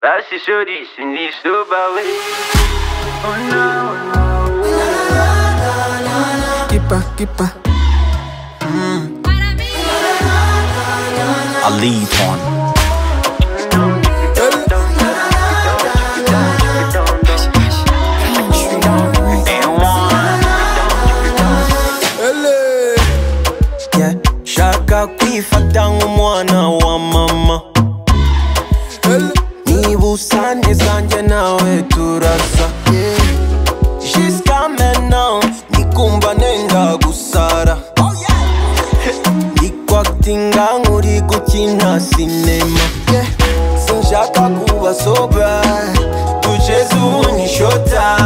That's your shorty, she needs to ballet. Oh no, no. Kipa, kipa. Mm. I leave on. Yeah, shaka kuifata umwana wa mama niba usa neza njye nawe turasa yeah. She's coming now ndikumva nenga gusara ndikwakitinga nk'uri gukina sinema yeah. sinshaka kuba soba duceze ubu ni shota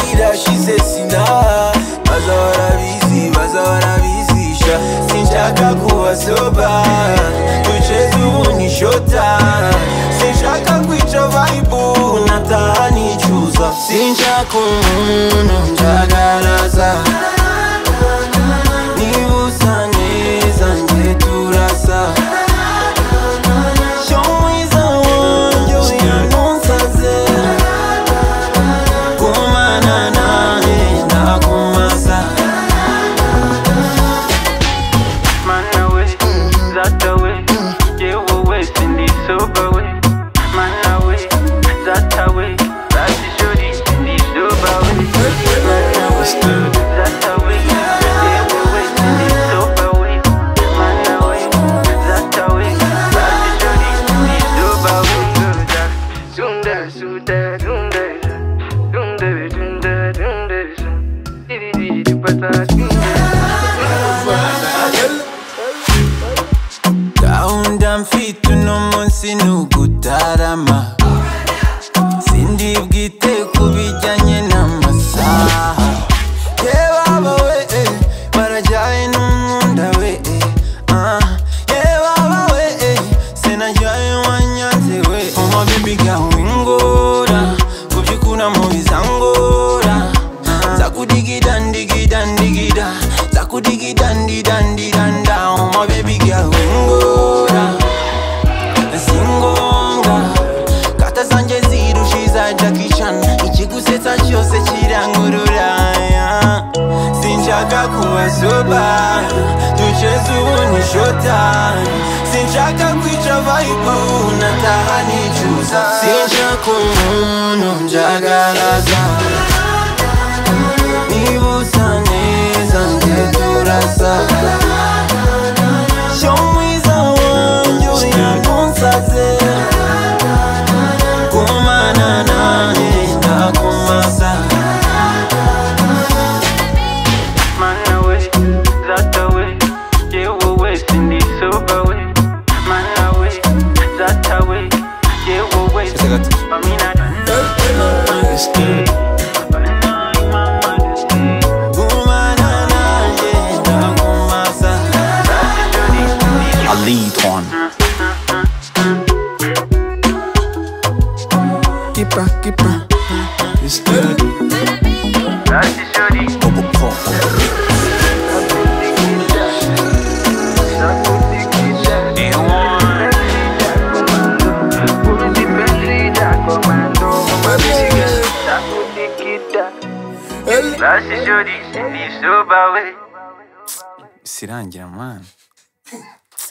zirashize sinaha baza barabizi baza barabizisha sinshaka kuba soba sinchakumuntu njagaraza niba usa neza the way Gahunda mfite uno munsi ni ugutarama sindi bwite ku bijyanye n'amasaha yebaba we eh, barajyaye n'umwunda we eh, ah. yebaba we eh, sinajyaye wanyanze we uma kuita kata zanje zirushiza za jackie chan. Ichikusetsa chose chirangurura sinchaka kuwazoba tuchezuvunishota sinchaka kuita vaibu natahanichuza sinchakumunu njagalaza lead on. Keeper, keeper. It's good. Basi shorty, Bubble pop